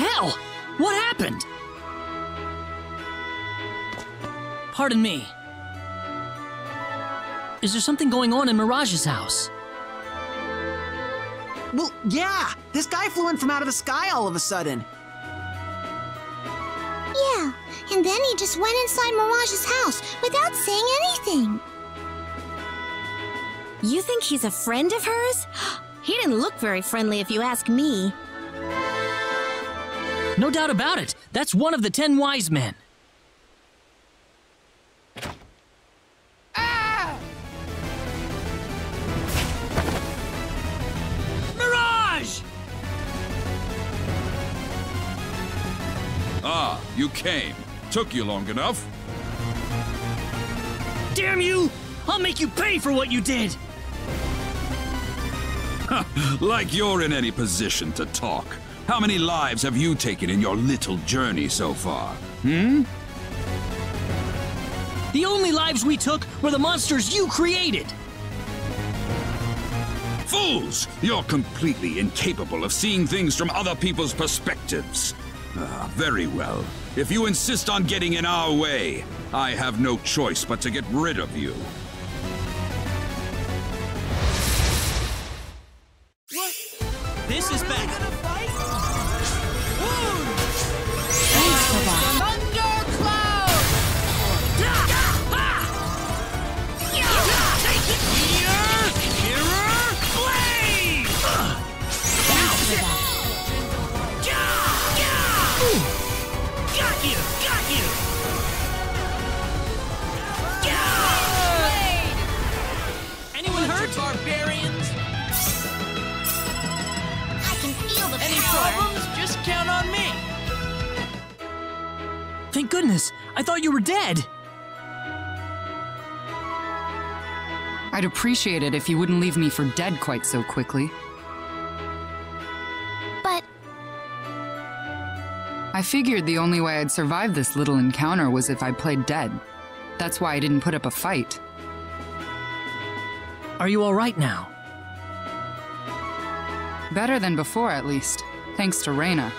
the hell? What happened? Pardon me. Is there something going on in Mirage's house? Well, yeah! This guy flew in from out of the sky all of a sudden. Yeah, and then he just went inside Mirage's house without saying anything. You think he's a friend of hers? He didn't look very friendly if you ask me. No doubt about it. That's one of the ten wise men. Mirage! Ah, you came. Took you long enough. Damn you! I'll make you pay for what you did! Like you're in any position to talk. How many lives have you taken in your little journey so far? Hmm? The only lives we took were the monsters you created! Fools! You're completely incapable of seeing things from other people's perspectives. Ah, very well. If you insist on getting in our way, I have no choice but to get rid of you. I thought you were dead! I'd appreciate it if you wouldn't leave me for dead quite so quickly. But I figured the only way I'd survive this little encounter was if I played dead. That's why I didn't put up a fight. Are you alright now? Better than before, at least, thanks to Rena.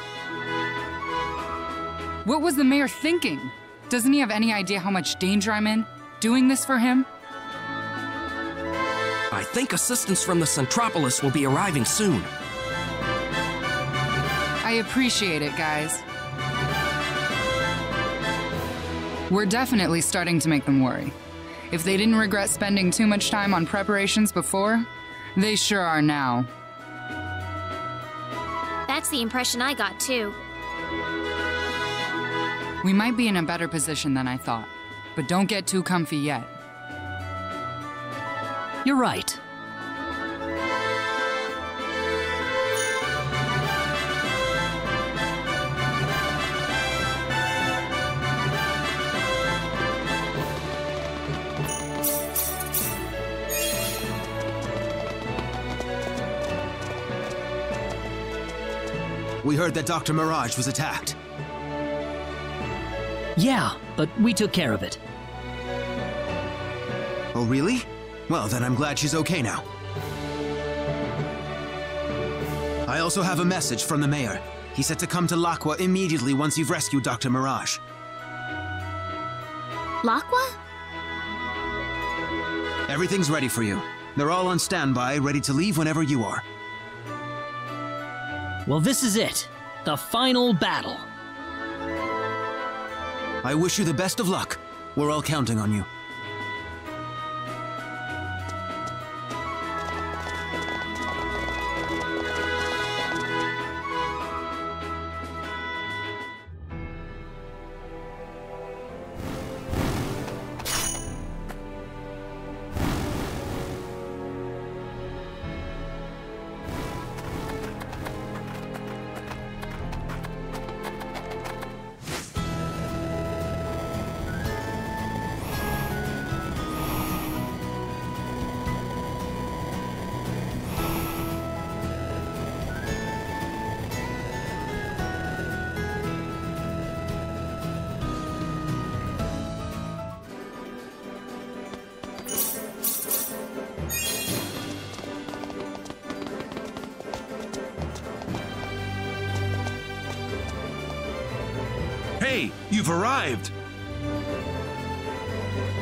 What was the mayor thinking? Doesn't he have any idea how much danger I'm in? Doing this for him? I think assistance from the Centropolis will be arriving soon. I appreciate it, guys. We're definitely starting to make them worry. If they didn't regret spending too much time on preparations before, they sure are now. that's the impression I got too. We might be in a better position than I thought, but don't get too comfy yet. You're right. We heard that Dr. Mirage was attacked. Yeah, but we took care of it. Oh, really? Well, then I'm glad she's okay now. I also have a message from the mayor. He said to come to Lakwa immediately once you've rescued Dr. Mirage. Lakwa? Everything's ready for you. They're all on standby, ready to leave whenever you are. Well, this is it. The final battle. I wish you the best of luck. We're all counting on you.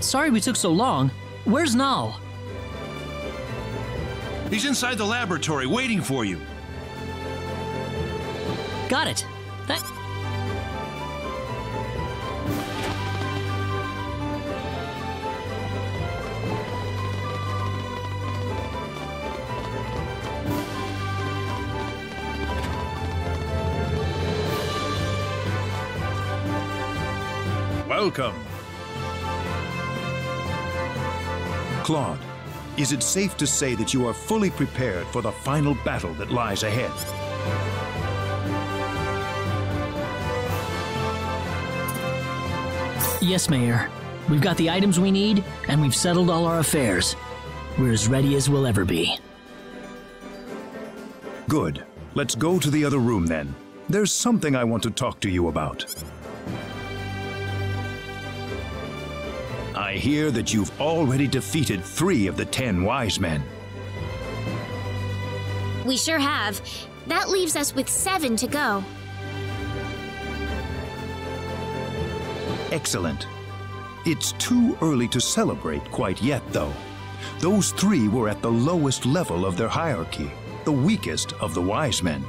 Sorry we took so long. Where's Nal? He's inside the laboratory waiting for you. Got it. That. Welcome. Claude, is it safe to say that you are fully prepared for the final battle that lies ahead? Yes, Mayor. We've got the items we need, and we've settled all our affairs. We're as ready as we'll ever be. Good. Let's go to the other room then. There's something I want to talk to you about. I hear that you've already defeated three of the ten wise men. We sure have. That leaves us with seven to go. Excellent. It's too early to celebrate quite yet, though. Those three were at the lowest level of their hierarchy, the weakest of the wise men.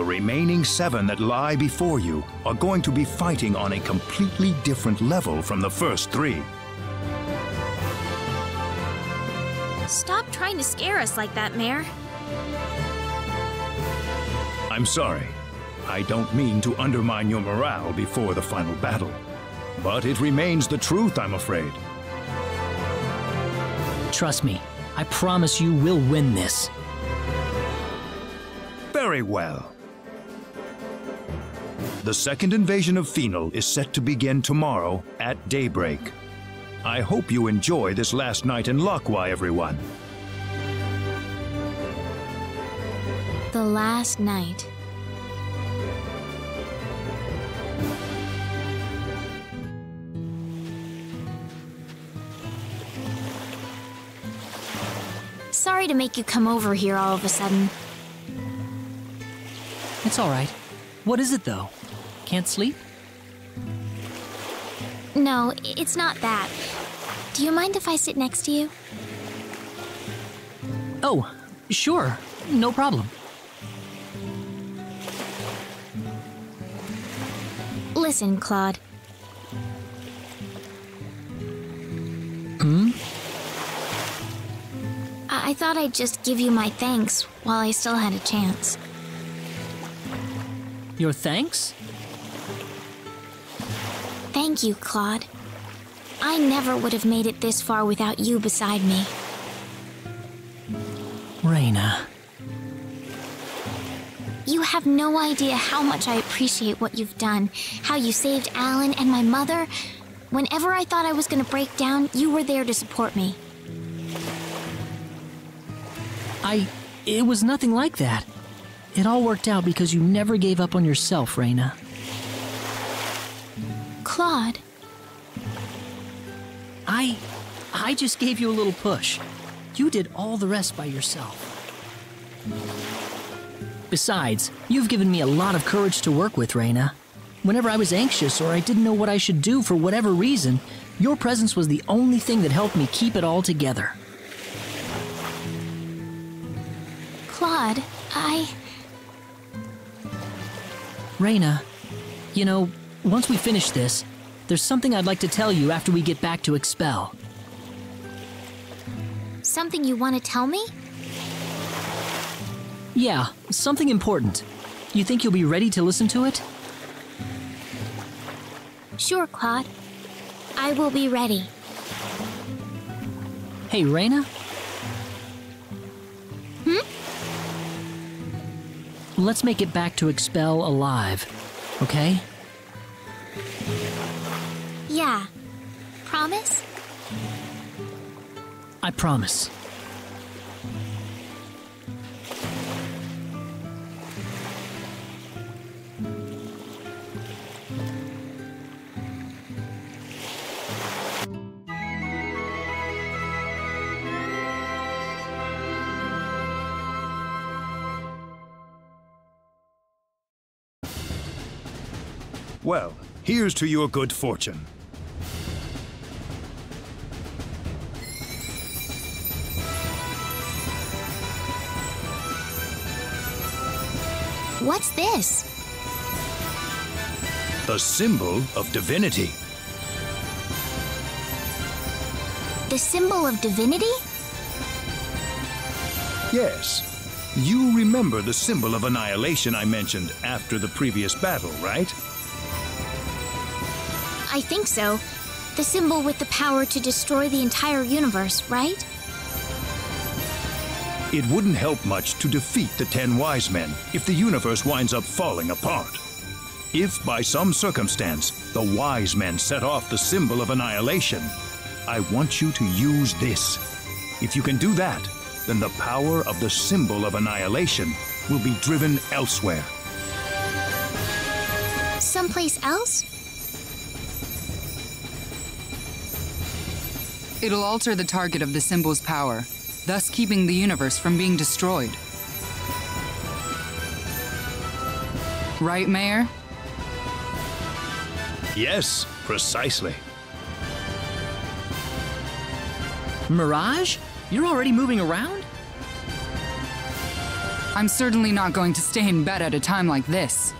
The remaining seven that lie before you are going to be fighting on a completely different level from the first three. Stop trying to scare us like that, Mayor. I'm sorry. I don't mean to undermine your morale before the final battle. But it remains the truth, I'm afraid. Trust me, I promise you we'll win this. Very well. The second invasion of Fienal is set to begin tomorrow at daybreak. I hope you enjoy this last night in Lockwai, everyone. The last night. Sorry to make you come over here all of a sudden. It's all right. What is it, though? Can't sleep? No, it's not that. Do you mind if I sit next to you? Oh, sure. No problem. Listen, Claude. Hmm? I, I thought I'd just give you my thanks while I still had a chance. Your thanks? Thank you, Claude. I never would have made it this far without you beside me. Rena. You have no idea how much I appreciate what you've done, how you saved Allen and my mother. Whenever I thought I was gonna break down, you were there to support me. I. It was nothing like that. It all worked out because you never gave up on yourself, Rena. Claude, I. I just gave you a little push. You did all the rest by yourself. Besides, you've given me a lot of courage to work with, Rena. Whenever I was anxious or I didn't know what I should do for whatever reason, your presence was the only thing that helped me keep it all together. Claude, I. Rena, you know, once we finish this, there's something I'd like to tell you after we get back to Expel. Something you want to tell me? Yeah, something important. You think you'll be ready to listen to it? Sure, Claude. I will be ready. Hey, Rena? Hmm? Let's make it back to Expel alive, okay? Yeah. Promise? I promise. Well, here's to your good fortune. What's this? The symbol of divinity. The symbol of divinity? Yes. You remember the symbol of annihilation I mentioned after the previous battle, right? I think so. The symbol with the power to destroy the entire universe, right? It wouldn't help much to defeat the Ten Wise Men if the universe winds up falling apart. If by some circumstance the Wise Men set off the symbol of annihilation, I want you to use this. If you can do that, then the power of the symbol of annihilation will be driven elsewhere. Someplace else? It'll alter the target of the symbol's power, thus keeping the universe from being destroyed. Right, Mayor? Yes, precisely. Mirage? You're already moving around? I'm certainly not going to stay in bed at a time like this.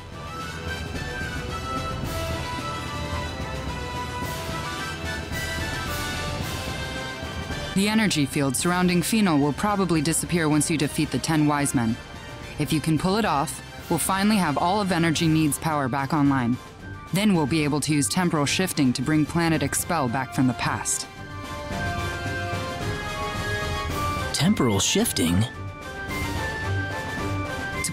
The energy field surrounding Fienal will probably disappear once you defeat the Ten Wise Men. If you can pull it off, we'll finally have all of Energy Nede's power back online. Then we'll be able to use temporal shifting to bring Planet Expel back from the past. Temporal shifting?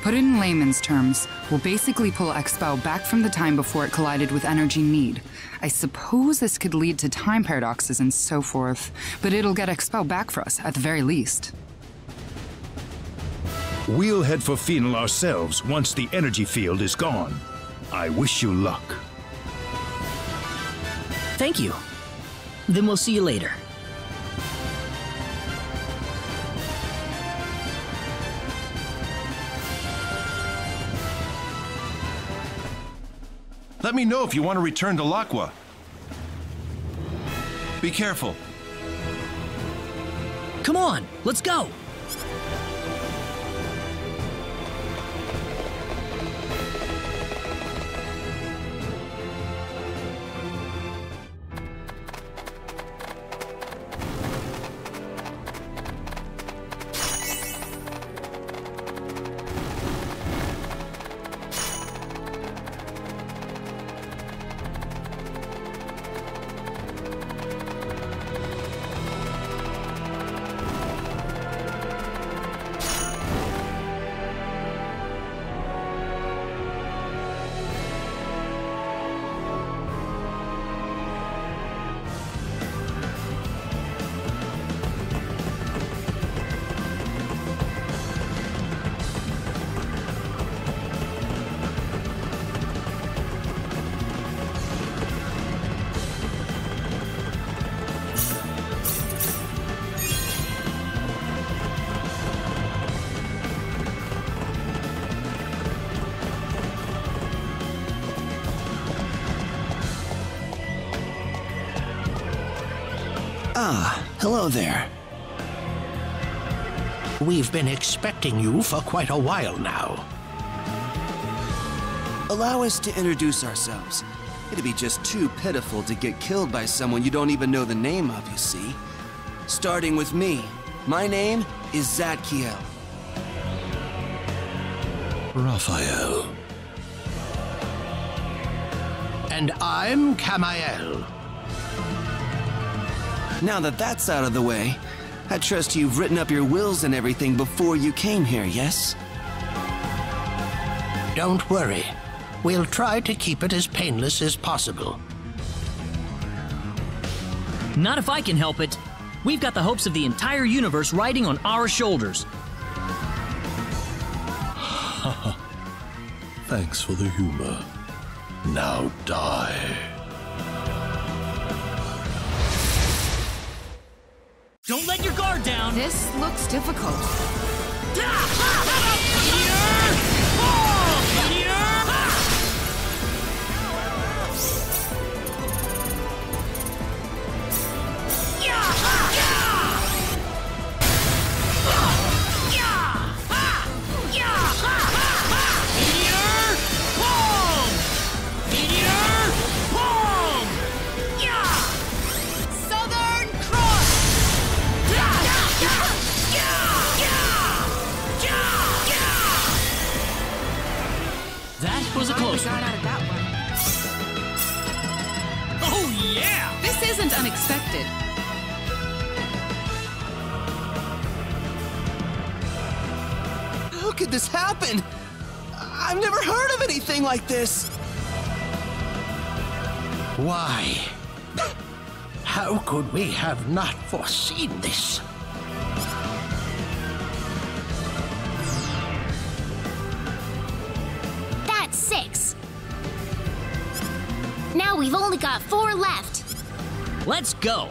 To put it in layman's terms, we'll basically pull Expel back from the time before it collided with Energy Nede. I suppose this could lead to time paradoxes and so forth, but it'll get Expel back for us, at the very least. We'll head for Fienal ourselves once the energy field is gone. I wish you luck. Thank you. Then we'll see you later. Let me know if you want to return to Laqua. Be careful. Come on, let's go! Hello there. We've been expecting you for quite a while now. Allow us to introduce ourselves. It'd be just too pitiful to get killed by someone you don't even know the name of, you see. Starting with me. My name is Zadkiel. Raphael. And I'm Camael. Now that that's out of the way, I trust you've written up your wills and everything before you came here, yes? Don't worry. We'll try to keep it as painless as possible. Not if I can help it. We've got the hopes of the entire universe riding on our shoulders. Thanks for the humor. Now die. Let your guard down. This looks difficult. we got out of that one. Oh, yeah! This isn't unexpected. How could this happen? I've never heard of anything like this. Why? How could we have not foreseen this? We've only got four left. Let's go.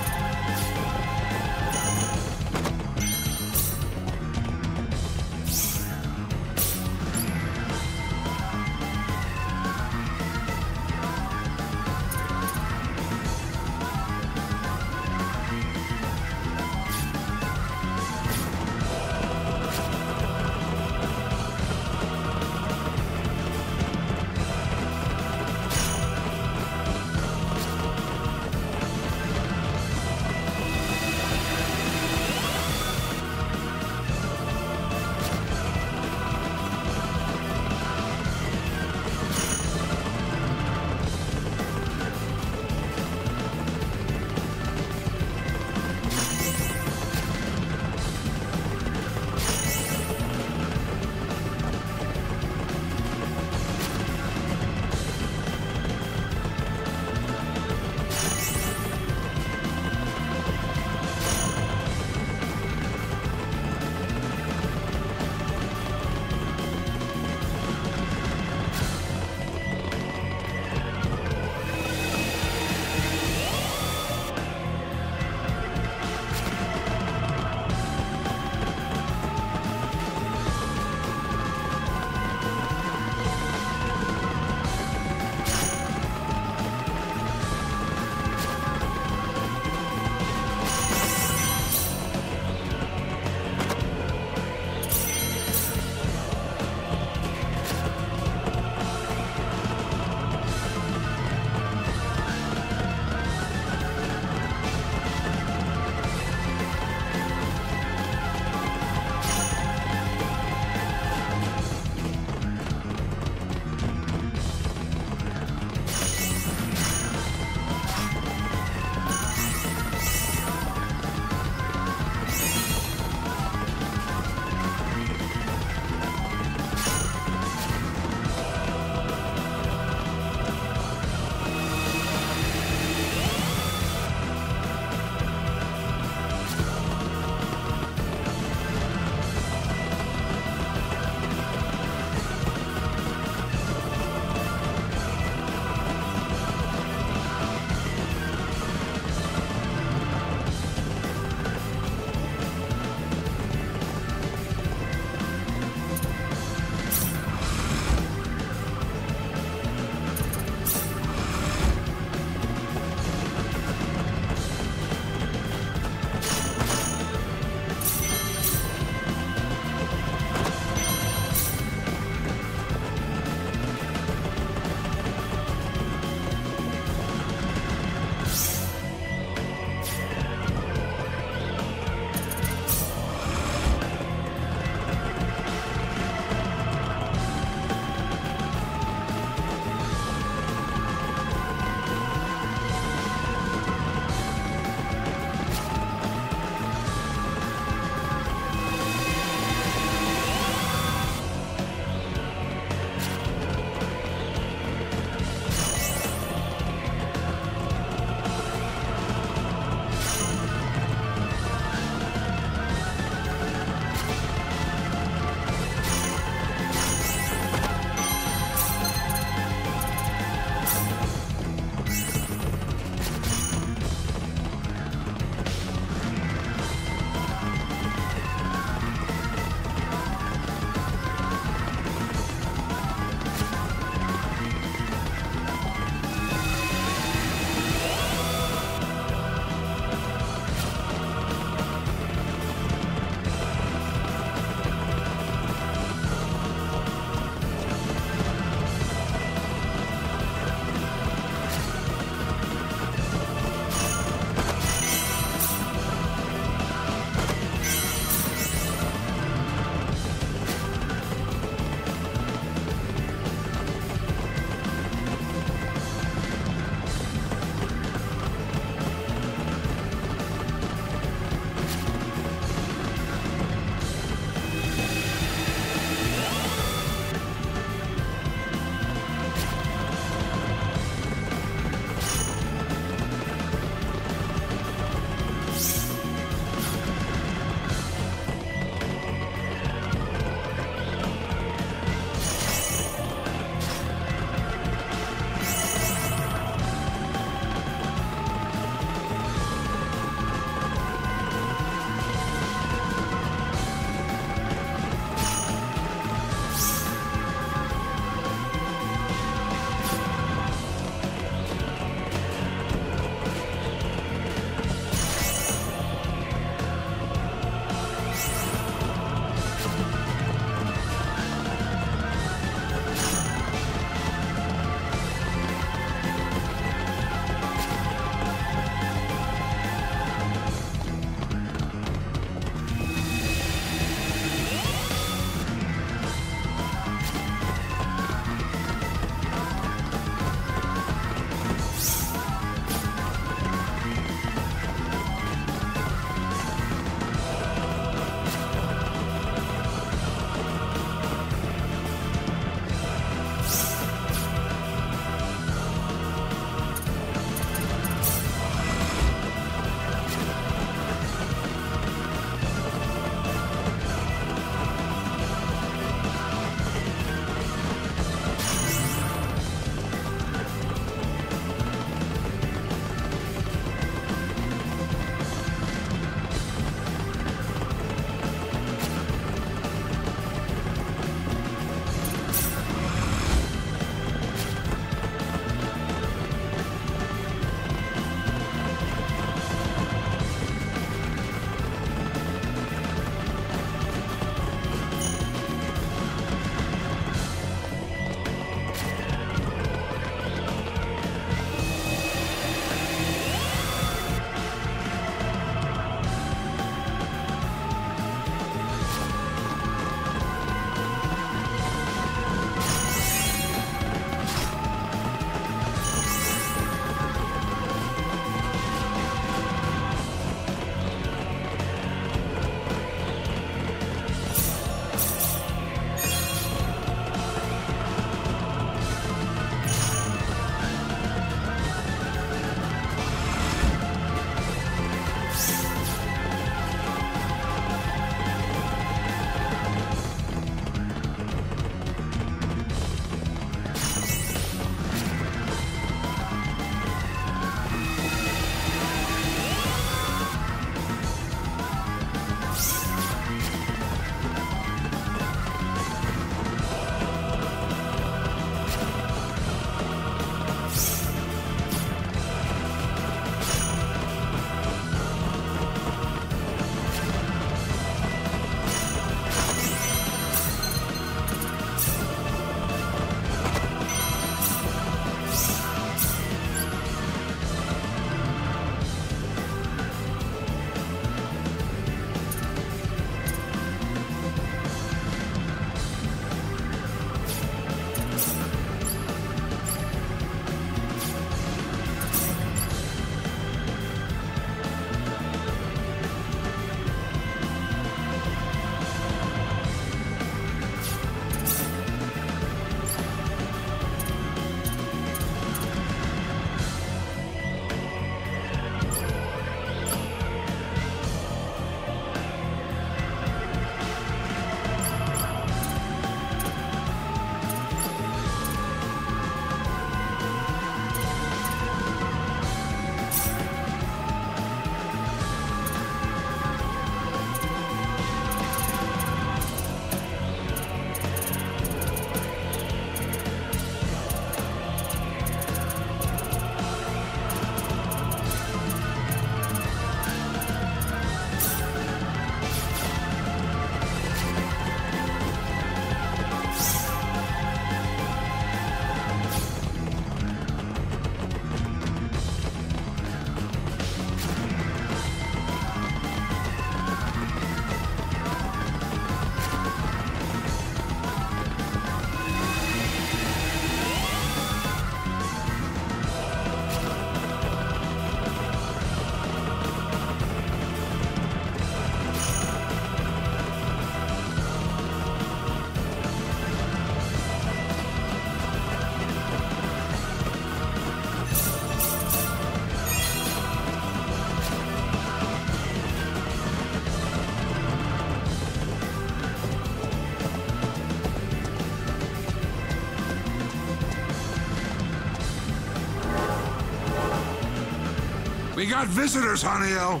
We got visitors, Haniel.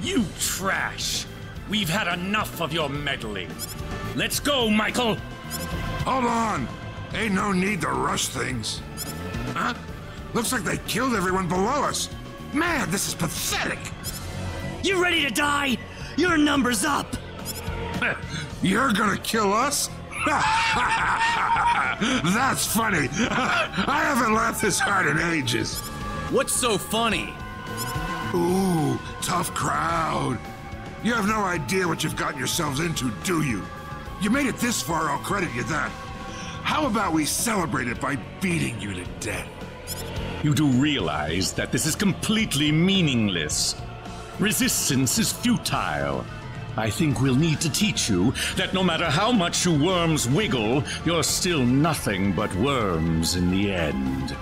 You trash! We've had enough of your meddling. Let's go, Michael! Hold on! Ain't no need to rush things. Huh? Looks like they killed everyone below us. Man, this is pathetic! You ready to die? Your number's up! You're gonna kill us? That's funny. I haven't laughed this hard in ages. What's so funny? Ooh, tough crowd. You have no idea what you've gotten yourselves into, do you? You made it this far, I'll credit you that. How about we celebrate it by beating you to death? You do realize that this is completely meaningless. Resistance is futile. I think we'll need to teach you that no matter how much you worms wiggle, you're still nothing but worms in the end.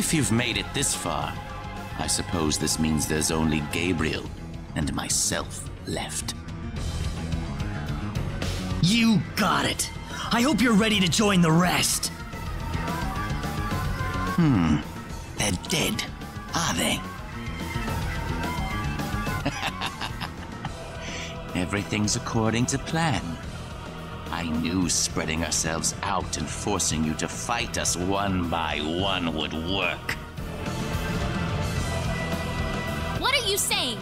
If you've made it this far, I suppose this means there's only Gabriel and myself left. You got it. I hope you're ready to join the rest. Hmm. They're dead, are they? Everything's according to plan. Spreading ourselves out and forcing you to fight us one by one would work. What are you saying?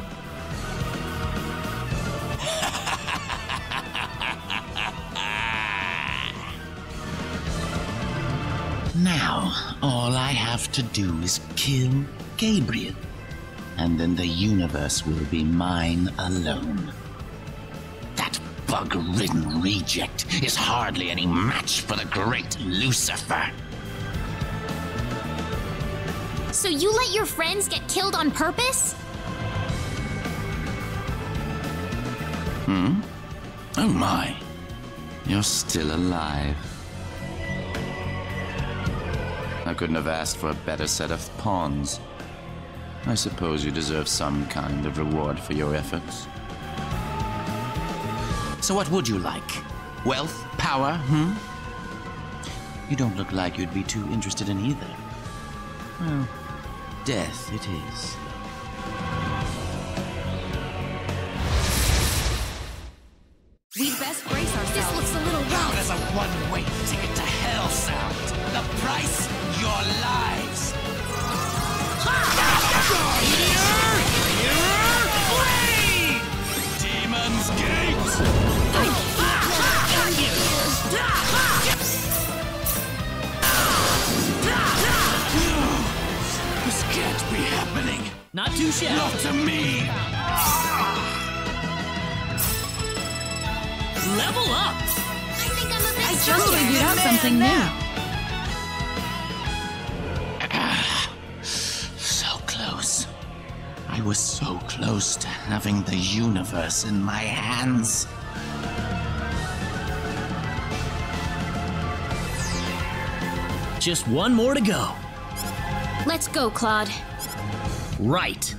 Now, all I have to do is kill Gabriel, and then the universe will be mine alone. That bug ridden reject is hardly any match for the great Lucifer. So you let your friends get killed on purpose? Hmm? Oh my. You're still alive. I couldn't have asked for a better set of pawns. I suppose you deserve some kind of reward for your efforts. So what would you like? Wealth? Power? Hmm? You don't look like you'd be too interested in either. Well, death it is. In my hands. Just one more to go. Let's go, Claude. Right.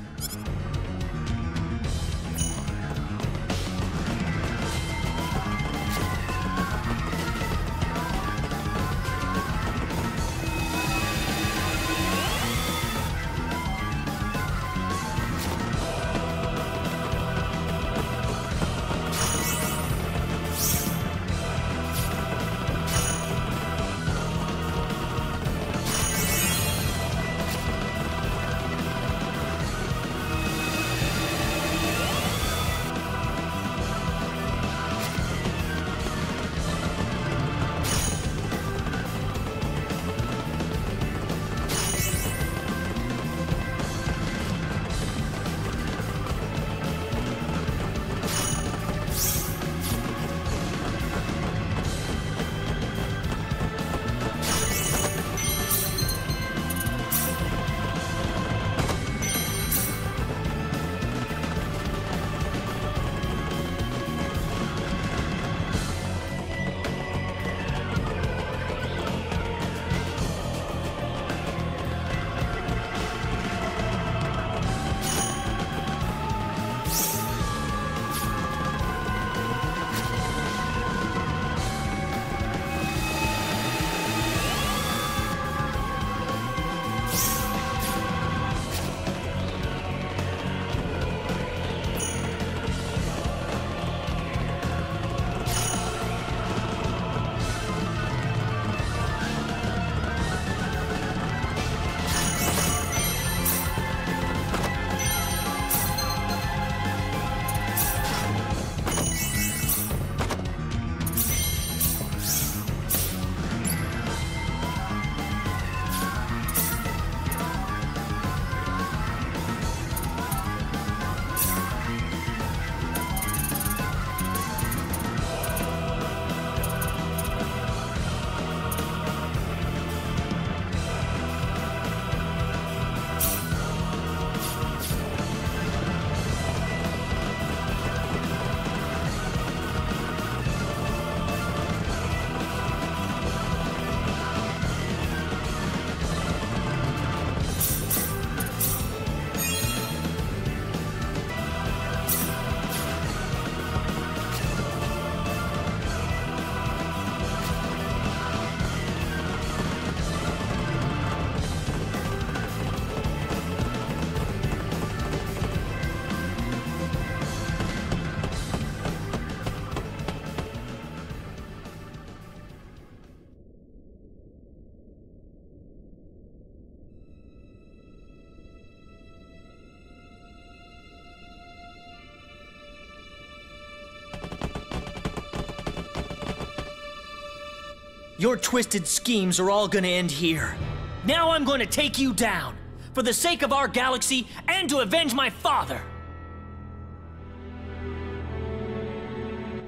Your twisted schemes are all gonna end here. Now I'm going to take you down, for the sake of our galaxy and to avenge my father.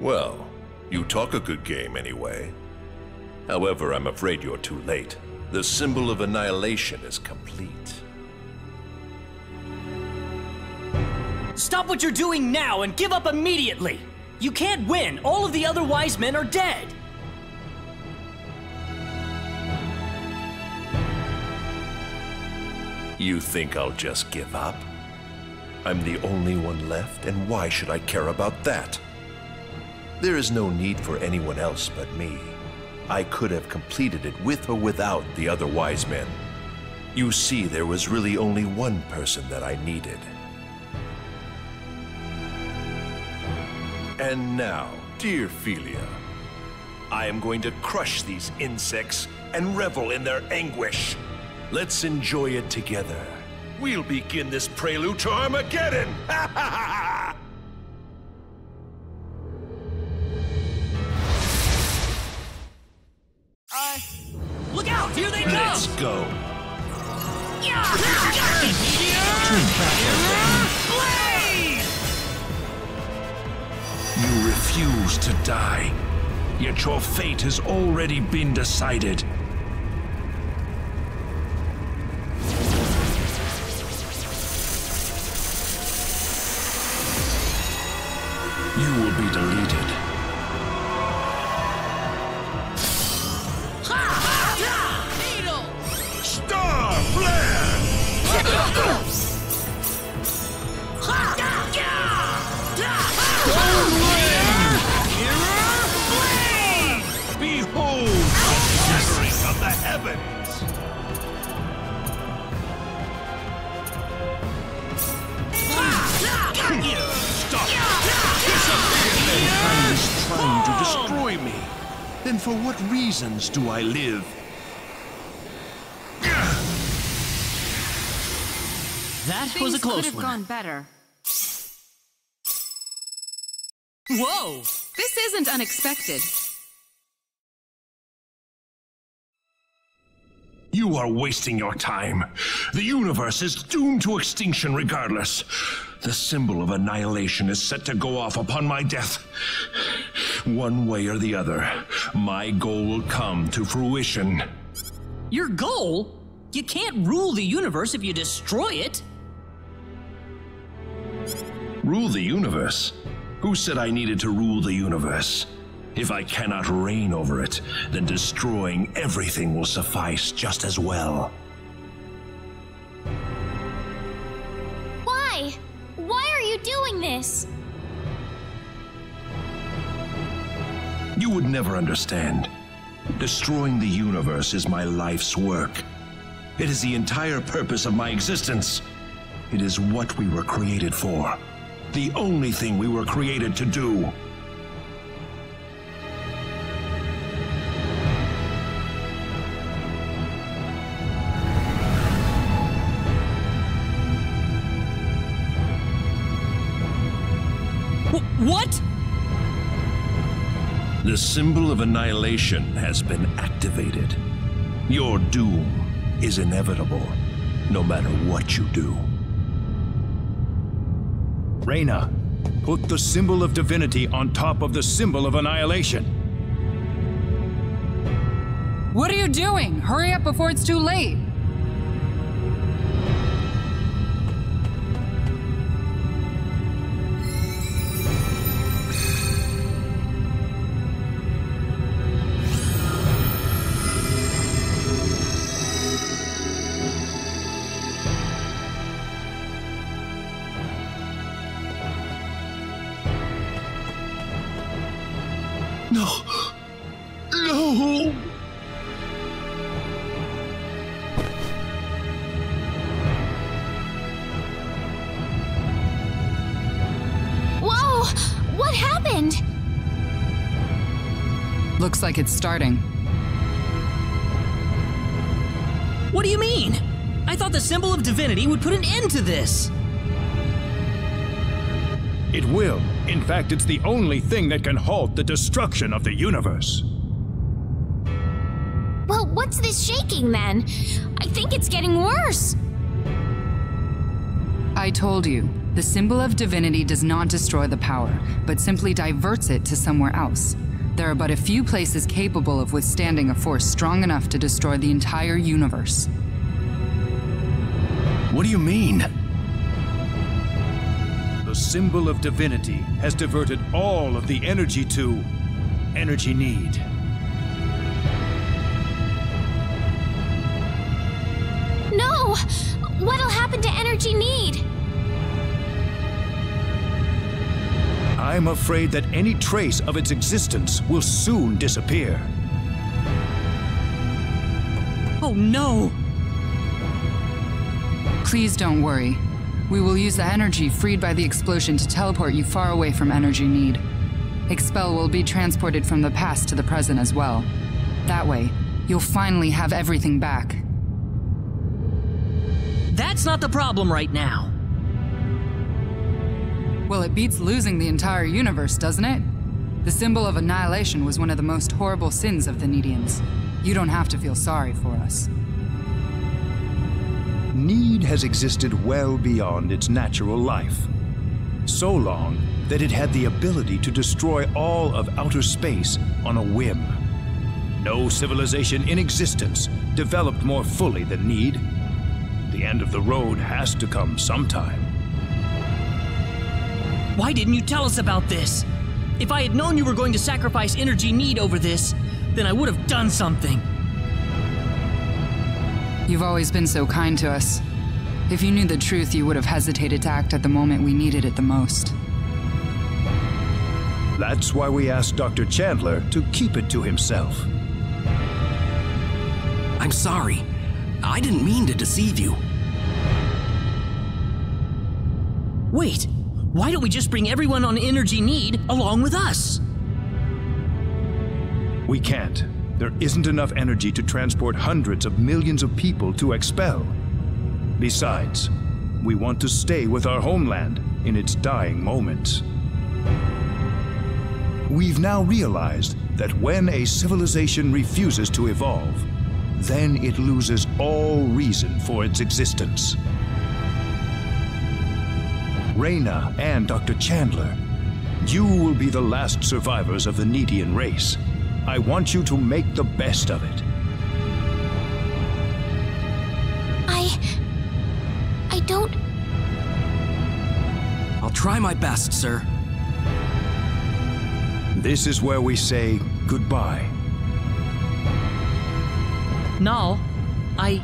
Well, you talk a good game anyway. However, I'm afraid you're too late. The symbol of annihilation is complete. Stop what you're doing now and give up immediately! You can't win! All of the other wise men are dead! You think I'll just give up? I'm the only one left, and why should I care about that? There is no need for anyone else but me. I could have completed it with or without the other wise men. You see, there was really only one person that I needed. And now, dear Philia, I am going to crush these insects and revel in their anguish. Let's enjoy it together. We'll begin this prelude to Armageddon! Ha ha ha! Uh, look out! Here they come! Let's go. You refuse to die, yet your fate has already been decided. Was a could close have one. gone better. Whoa! This isn't unexpected. You are wasting your time. The universe is doomed to extinction regardless. The symbol of annihilation is set to go off upon my death. One way or the other, my goal will come to fruition. Your goal? You can't rule the universe if you destroy it. Rule the universe? Who said I needed to rule the universe? If I cannot reign over it, then destroying everything will suffice just as well. Why? Why are you doing this? You would never understand. Destroying the universe is my life's work. It is the entire purpose of my existence. It is what we were created for. The only thing we were created to do. What? The symbol of annihilation has been activated. Your doom is inevitable, no matter what you do. Rena, put the symbol of divinity on top of the symbol of annihilation. What are you doing? Hurry up before it's too late. Like it's starting. What do you mean? I thought the symbol of divinity would put an end to this. It will. In fact, it's the only thing that can halt the destruction of the universe. Well, what's this shaking then? I think it's getting worse. I told you, the symbol of divinity does not destroy the power, but simply diverts it to somewhere else. There are but a few places capable of withstanding a force strong enough to destroy the entire universe. What do you mean? The symbol of divinity has diverted all of the energy to Energy Nede. No! What'll happen to Energy Nede? I'm afraid that any trace of its existence will soon disappear. Oh no! Please don't worry. We will use the energy freed by the explosion to teleport you far away from Energy Nede. Expel will be transported from the past to the present as well. That way, you'll finally have everything back. That's not the problem right now. Well, it beats losing the entire universe, doesn't it? The symbol of annihilation was one of the most horrible sins of the Nedians. You don't have to feel sorry for us. Nede has existed well beyond its natural life. So long that it had the ability to destroy all of outer space on a whim. No civilization in existence developed more fully than Nede. The end of the road has to come sometime. Why didn't you tell us about this? If I had known you were going to sacrifice Energy Nede over this, then I would have done something. You've always been so kind to us. If you knew the truth, you would have hesitated to act at the moment we needed it the most. That's why we asked Dr. Chandler to keep it to himself. I'm sorry. I didn't mean to deceive you. Wait, why don't we just bring everyone on Energy Nede along with us? We can't. There isn't enough energy to transport hundreds of millions of people to expel. Besides, we want to stay with our homeland in its dying moments. We've now realized that when a civilization refuses to evolve, then it loses all reason for its existence. Rena and Dr. Chandler, you will be the last survivors of the Nedian race. I want you to make the best of it. I. I don't. I'll try my best, sir. This is where we say goodbye. Narl, I.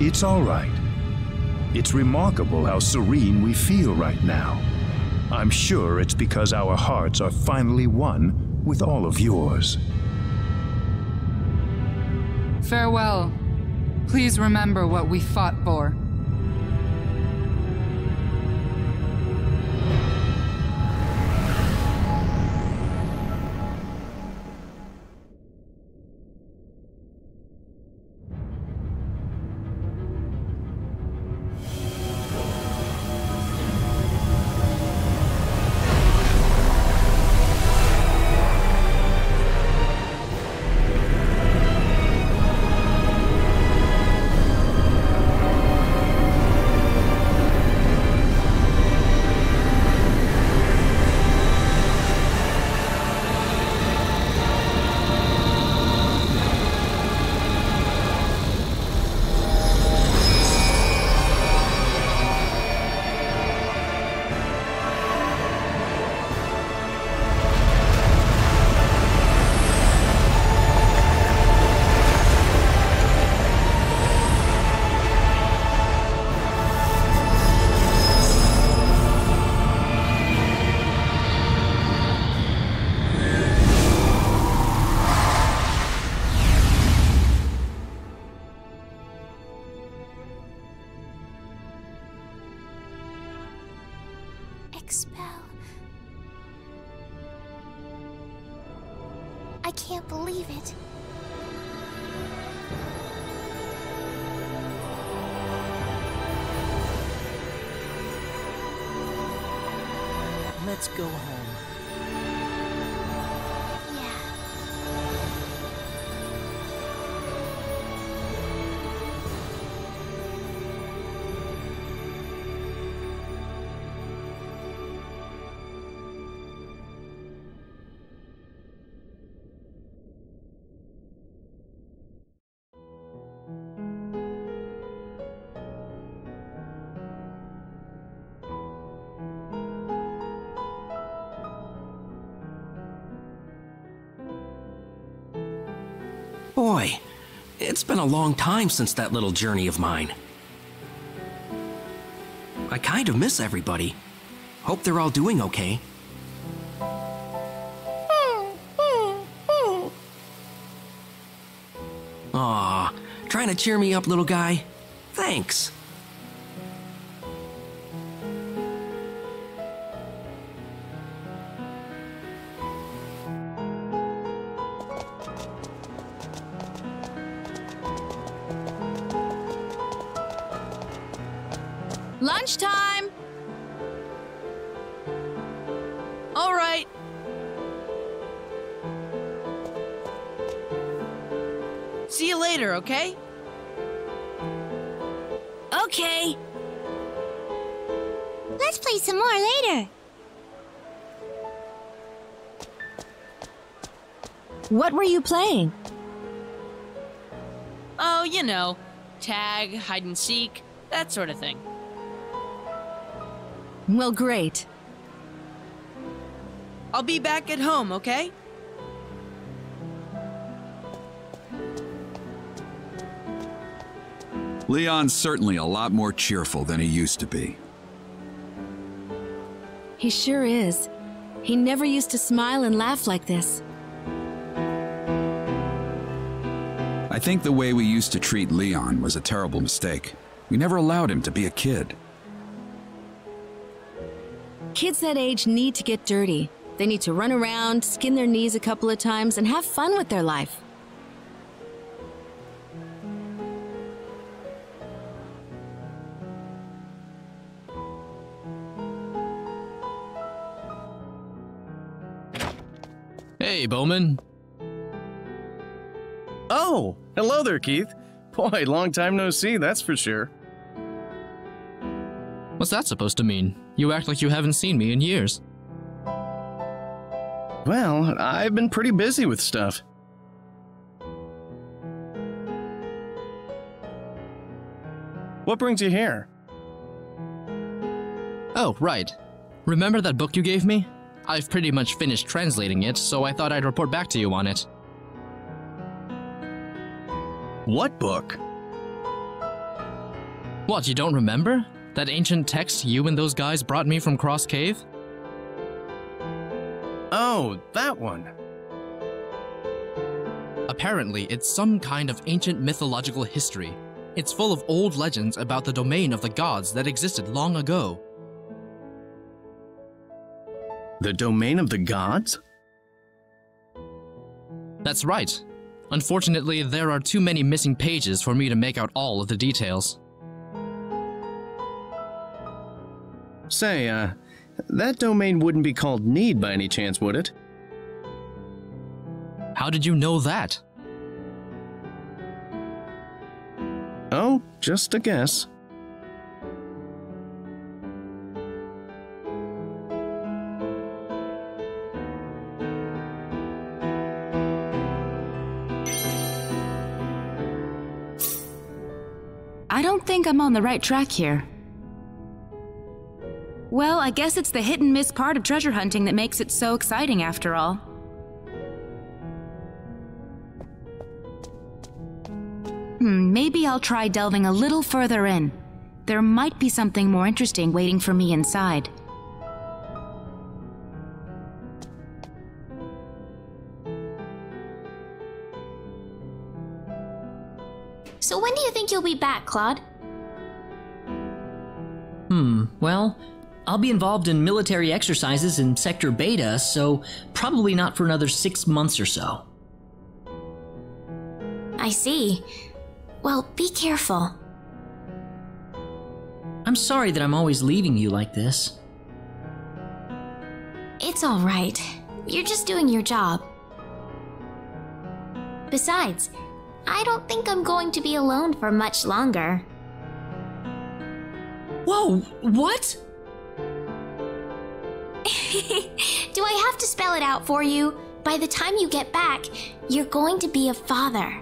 It's all right. It's remarkable how serene we feel right now. I'm sure it's because our hearts are finally one with all of yours. Farewell. Please remember what we fought for. Been a long time since that little journey of mine. I kind of miss everybody. Hope they're all doing okay. Aw, trying to cheer me up, little guy? Thanks. You playing? Oh, you know, tag, hide and seek, that sort of thing. Well, great. I'll be back at home, okay? Leon's certainly a lot more cheerful than he used to be. He sure is. He never used to smile and laugh like this. I think the way we used to treat Leon was a terrible mistake. We never allowed him to be a kid. Kids that age need to get dirty. They need to run around, skin their knees a couple of times, and have fun with their life. Hey, Bowman. Oh, hello there, Keith. Boy, long time no see, that's for sure. What's that supposed to mean? You act like you haven't seen me in years. Well, I've been pretty busy with stuff. What brings you here? Oh, right. Remember that book you gave me? I've pretty much finished translating it, so I thought I'd report back to you on it. What book? What, you don't remember? That ancient text you and those guys brought me from Cross Cave? Oh, that one. Apparently, it's some kind of ancient mythological history. It's full of old legends about the domain of the gods that existed long ago. The domain of the gods? That's right. Unfortunately, there are too many missing pages for me to make out all of the details. Say, uh, that domain wouldn't be called Nede by any chance, would it? How did you know that? Oh, just a guess. Think I'm on the right track here. Well, I guess it's the hit and miss part of treasure hunting that makes it so exciting after all. Hmm, maybe I'll try delving a little further in. There might be something more interesting waiting for me inside. So when do you think you'll be back, Claude? Well, I'll be involved in military exercises in Sector Beta, so probably not for another six months or so. I see. Well, be careful. I'm sorry that I'm always leaving you like this. It's all right. You're just doing your job. Besides, I don't think I'm going to be alone for much longer. Whoa, what? Do I have to spell it out for you? By the time you get back, you're going to be a father.